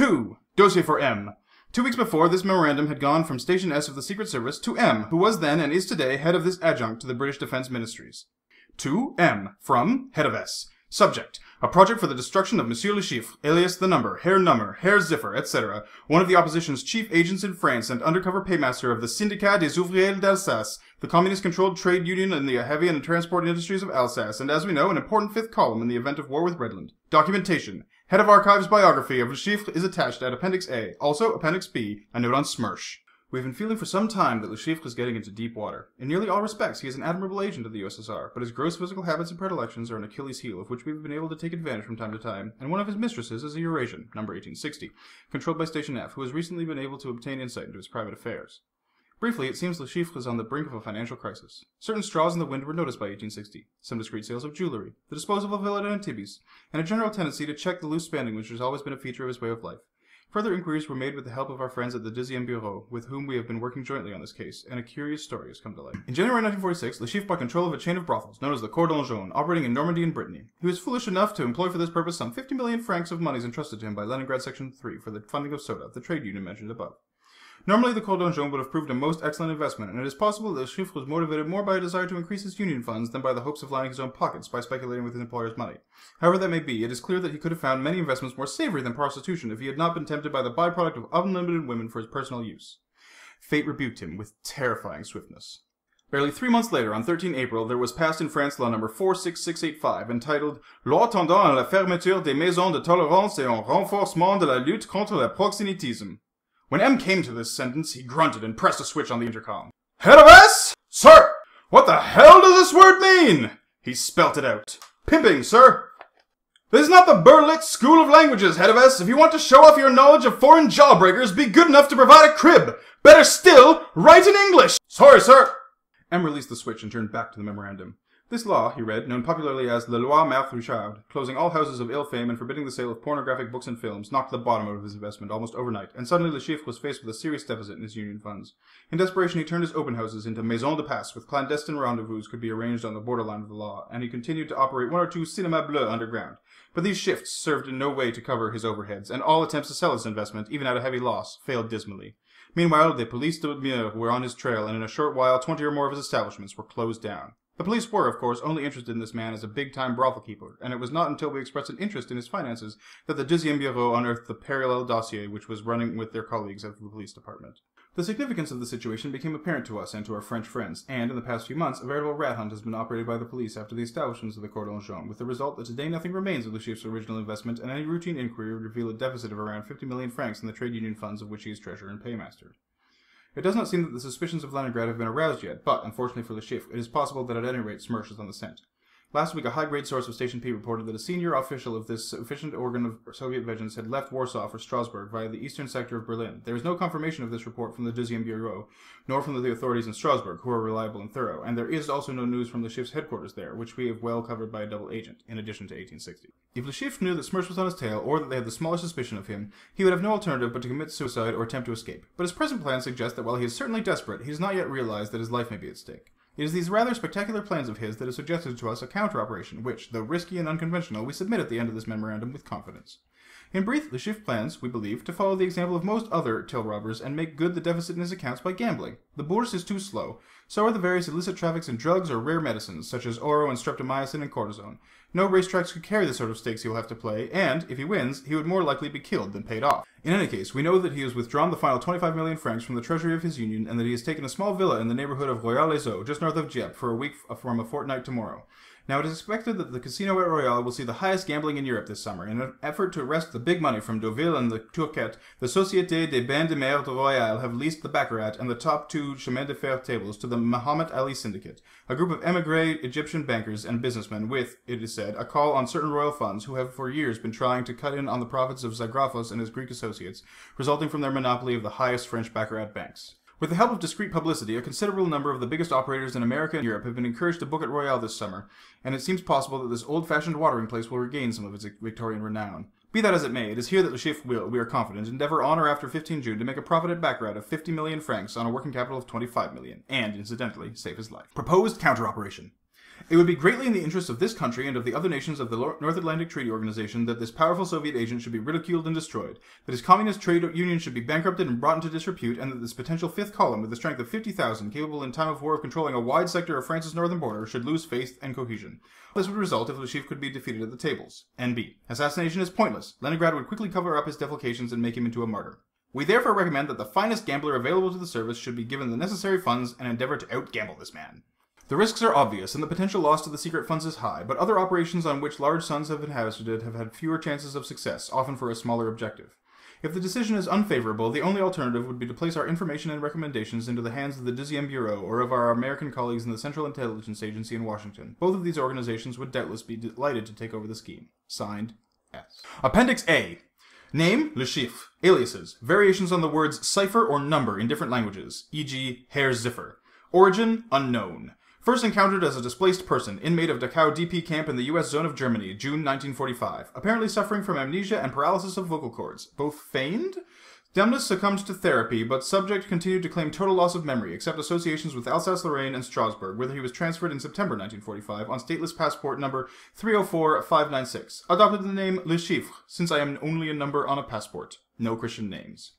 2. Dossier for M. Two weeks before, this memorandum had gone from Station S of the Secret Service to M, who was then and is today head of this adjunct to the British Defense Ministries. 2. M. From Head of S. Subject: A project for the destruction of Monsieur Le Chiffre, alias the Number, Herr Nummer, Herr Ziffer, etc., one of the opposition's chief agents in France and undercover paymaster of the Syndicat des Ouvriers d'Alsace, the communist-controlled trade union in the heavy and transport industries of Alsace, and as we know, an important fifth column in the event of war with Redland. Documentation. Head of Archives biography of Le is attached at Appendix A. Also, Appendix B, a note on Smersh. We've been feeling for some time that Le is getting into deep water. In nearly all respects, he is an admirable agent of the USSR, but his gross physical habits and predilections are an Achilles heel of which we've been able to take advantage from time to time, and one of his mistresses is a Eurasian, number 1860, controlled by Station F, who has recently been able to obtain insight into his private affairs. Briefly, it seems Le is on the brink of a financial crisis. Certain straws in the wind were noticed by 1860, some discreet sales of jewelry, the disposal of a villa at Antibes, and a general tendency to check the loose spending which has always been a feature of his way of life. Further inquiries were made with the help of our friends at the Deuxième Bureau, with whom we have been working jointly on this case, and a curious story has come to light. In January 1946, Le Chiffre bought control of a chain of brothels, known as the Cordon Jaune, operating in Normandy and Brittany. He was foolish enough to employ for this purpose some 50 million francs of moneys entrusted to him by Leningrad Section 3 for the funding of soda, the trade union mentioned above. Normally, the Cordon Jaune would have proved a most excellent investment, and it is possible that Chiffre was motivated more by a desire to increase his union funds than by the hopes of lining his own pockets by speculating with his employer's money. However that may be, it is clear that he could have found many investments more savory than prostitution if he had not been tempted by the byproduct of unlimited women for his personal use. Fate rebuked him with terrifying swiftness. Barely three months later, on 13 April, there was passed in France law number 46685, entitled Loi tendant à la fermeture des maisons de tolérance et en renforcement de la lutte contre le proxénétisme. When M came to this sentence, he grunted and pressed a switch on the intercom. Head of S? Sir! What the hell does this word mean? He spelt it out. Pimping, sir. This is not the Berlitz School of Languages, head of S. If you want to show off your knowledge of foreign jawbreakers, be good enough to provide a crib. Better still, write in English. Sorry, sir. M released the switch and turned back to the memorandum. This law, he read, known popularly as La Loi Marthe Richard, closing all houses of ill fame and forbidding the sale of pornographic books and films, knocked the bottom out of his investment almost overnight, and suddenly Le Chiffre was faced with a serious deficit in his union funds. In desperation, he turned his open houses into maisons de passe, with clandestine rendezvous could be arranged on the borderline of the law, and he continued to operate one or two cinémas bleus underground. But these shifts served in no way to cover his overheads, and all attempts to sell his investment, even at a heavy loss, failed dismally. Meanwhile, the police des Moeurs were on his trail, and in a short while, twenty or more of his establishments were closed down. The police were, of course, only interested in this man as a big-time brothel keeper, and it was not until we expressed an interest in his finances that the Deuxième Bureau unearthed the parallel dossier which was running with their colleagues at the police department. The significance of the situation became apparent to us and to our French friends, and in the past few months, a veritable rat hunt has been operated by the police after the establishments of the Cordon Jaune, with the result that today nothing remains of the Chiffre's original investment, and any routine inquiry would reveal a deficit of around 50 million francs in the trade union funds of which he is treasurer and paymaster. It does not seem that the suspicions of Leningrad have been aroused yet, but, unfortunately for Le Chiffre, it is possible that at any rate Smersh is on the scent. Last week, a high-grade source of Station P reported that a senior official of this efficient organ of Soviet vengeance had left Warsaw for Strasbourg via the eastern sector of Berlin. There is no confirmation of this report from the Deuxième Bureau, nor from the authorities in Strasbourg, who are reliable and thorough, and there is also no news from the Chiffre's headquarters there, which we have well covered by a double agent, in addition to 1860. If Chiffre knew that Smersh was on his tail, or that they had the smallest suspicion of him, he would have no alternative but to commit suicide or attempt to escape. But his present plan suggests that while he is certainly desperate, he has not yet realized that his life may be at stake. It is these rather spectacular plans of his that have suggested to us a counter-operation, which, though risky and unconventional, we submit at the end of this memorandum with confidence. In brief, Le Chiffre plans, we believe, to follow the example of most other till robbers and make good the deficit in his accounts by gambling. The bourse is too slow. So are the various illicit traffics in drugs or rare medicines, such as oro and streptomycin and cortisone. No racetracks could carry the sort of stakes he will have to play, and, if he wins, he would more likely be killed than paid off. In any case, we know that he has withdrawn the final 25 million francs from the treasury of his union, and that he has taken a small villa in the neighborhood of Royale-les-Eaux, just north of Dieppe, for a week uh, from a fortnight tomorrow. Now, it is expected that the casino at Royale will see the highest gambling in Europe this summer. In an effort to wrest the big money from Deauville and the Touquet, the Société des Bains de Mer de Royal have leased the Baccarat and the top two chemin de fer tables to the Mahomet Ali Syndicate, a group of emigre Egyptian bankers and businessmen with, it is said, a call on certain royal funds who have for years been trying to cut in on the profits of Zographos and his Greek associates, resulting from their monopoly of the highest French Baccarat banks. With the help of discreet publicity, a considerable number of the biggest operators in America and Europe have been encouraged to book at Royale this summer, and it seems possible that this old-fashioned watering place will regain some of its Victorian renown. Be that as it may, it is here that Le Chiffre will, we are confident, endeavor on or after 15 June to make a profit at Baccarat of 50 million francs on a working capital of 25 million, and, incidentally, save his life. Proposed counter-operation. It would be greatly in the interest of this country and of the other nations of the North Atlantic Treaty Organization that this powerful Soviet agent should be ridiculed and destroyed, that his communist trade union should be bankrupted and brought into disrepute, and that this potential fifth column, with a strength of 50,000, capable in time of war of controlling a wide sector of France's northern border, should lose faith and cohesion. This would result if Le Chiffre could be defeated at the tables. NB. Assassination is pointless. Leningrad would quickly cover up his defalcations and make him into a martyr. We therefore recommend that the finest gambler available to the service should be given the necessary funds and endeavor to outgamble this man. The risks are obvious, and the potential loss to the secret funds is high, but other operations on which large sums have been hazarded have had fewer chances of success, often for a smaller objective. If the decision is unfavorable, the only alternative would be to place our information and recommendations into the hands of the Deuxième Bureau or of our American colleagues in the Central Intelligence Agency in Washington. Both of these organizations would doubtless be delighted to take over the scheme. Signed, S. Appendix A. Name, Le Chiffre. Aliases. Variations on the words cipher or number in different languages, e.g., Herr Ziffer. Origin, unknown. First encountered as a displaced person, inmate of Dachau DP camp in the US zone of Germany, June 1945. Apparently suffering from amnesia and paralysis of vocal cords. Both feigned? Demnus succumbed to therapy, but subject continued to claim total loss of memory, except associations with Alsace-Lorraine and Strasbourg, whither he was transferred in September 1945 on stateless passport number 304596. Adopted the name Le Chiffre, since I am only a number on a passport. No Christian names.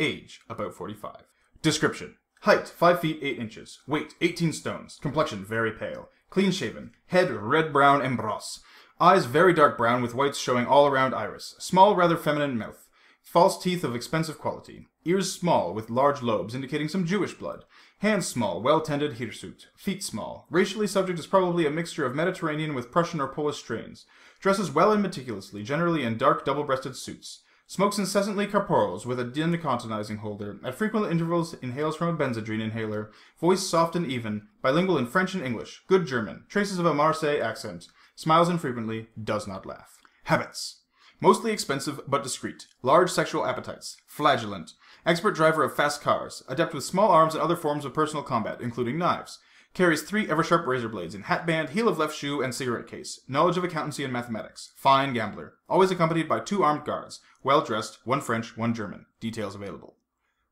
Age, about 45. Description. Height, 5 feet 8 inches. Weight, 18 stones. Complexion, very pale. Clean shaven. Head, red brown and brosse. Eyes, very dark brown with whites showing all around iris. Small, rather feminine mouth. False teeth of expensive quality. Ears small, with large lobes, indicating some Jewish blood. Hands small, well-tended hirsute. Feet small. Racially subject is probably a mixture of Mediterranean with Prussian or Polish strains. Dresses well and meticulously, generally in dark double-breasted suits. Smokes incessantly Caporals with a decontaminizing holder. At frequent intervals inhales from a benzedrine inhaler. Voice soft and even. Bilingual in French and English. Good German. Traces of a Marseille accent. Smiles infrequently. Does not laugh. Habits. Mostly expensive but discreet. Large sexual appetites. Flagellant. Expert driver of fast cars. Adept with small arms and other forms of personal combat, including knives. Carries three ever-sharp razor blades in hatband, heel of left shoe, and cigarette case. Knowledge of accountancy and mathematics. Fine gambler. Always accompanied by two armed guards. Well dressed, one French, one German. Details available.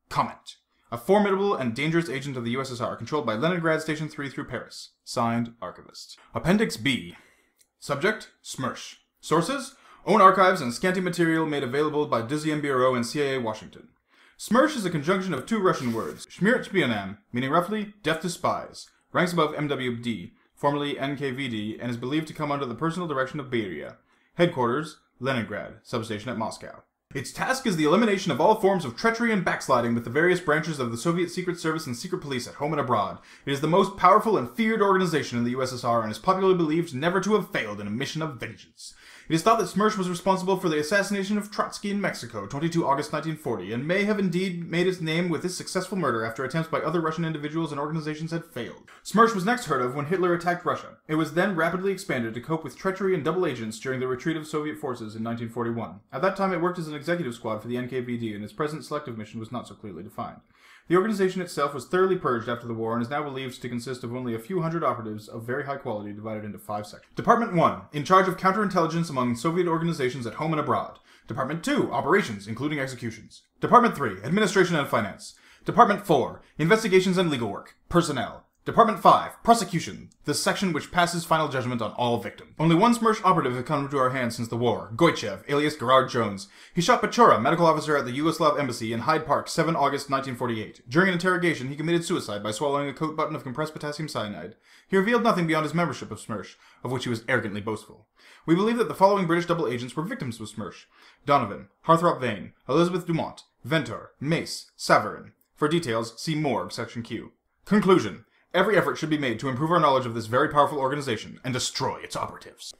Comment. A formidable and dangerous agent of the USSR controlled by Leningrad Station 3 through Paris. Signed, Archivist. Appendix B. Subject, Smersh. Sources, own archives and scanty material made available by Deuxième Bureau and CIA Washington. Smersh is a conjunction of two Russian words, Schmiertspionam, meaning roughly, death to spies, ranks above MWD, formerly NKVD, and is believed to come under the personal direction of Beria. Headquarters, Leningrad, substation at Moscow. Its task is the elimination of all forms of treachery and backsliding with the various branches of the Soviet Secret Service and Secret Police at home and abroad. It is the most powerful and feared organization in the USSR and is popularly believed never to have failed in a mission of vengeance. It is thought that Smersh was responsible for the assassination of Trotsky in Mexico, 22 August 1940, and may have indeed made its name with this successful murder after attempts by other Russian individuals and organizations had failed. Smersh was next heard of when Hitler attacked Russia. It was then rapidly expanded to cope with treachery and double agents during the retreat of Soviet forces in 1941. At that time, it worked as an executive squad for the NKVD, and its present selective mission was not so clearly defined. The organization itself was thoroughly purged after the war and is now believed to consist of only a few hundred operatives of very high quality divided into five sections. Department 1, in charge of counterintelligence among Soviet organizations at home and abroad. Department 2, operations, including executions. Department 3, administration and finance. Department 4, investigations and legal work. Personnel. Department 5, Prosecution, the section which passes final judgment on all victims. Only one Smersh operative has come to our hands since the war, Goichev, alias Gerard Jones. He shot Pechora, medical officer at the Yugoslav embassy in Hyde Park, 7 August 1948. During an interrogation, he committed suicide by swallowing a coat button of compressed potassium cyanide. He revealed nothing beyond his membership of Smersh, of which he was arrogantly boastful. We believe that the following British double agents were victims of Smersh. Donovan, Harthrop Vane, Elizabeth Dumont, Ventor, Mace, Savarin. For details, see Morgue, section Q. Conclusion. Every effort should be made to improve our knowledge of this very powerful organization and destroy its operatives.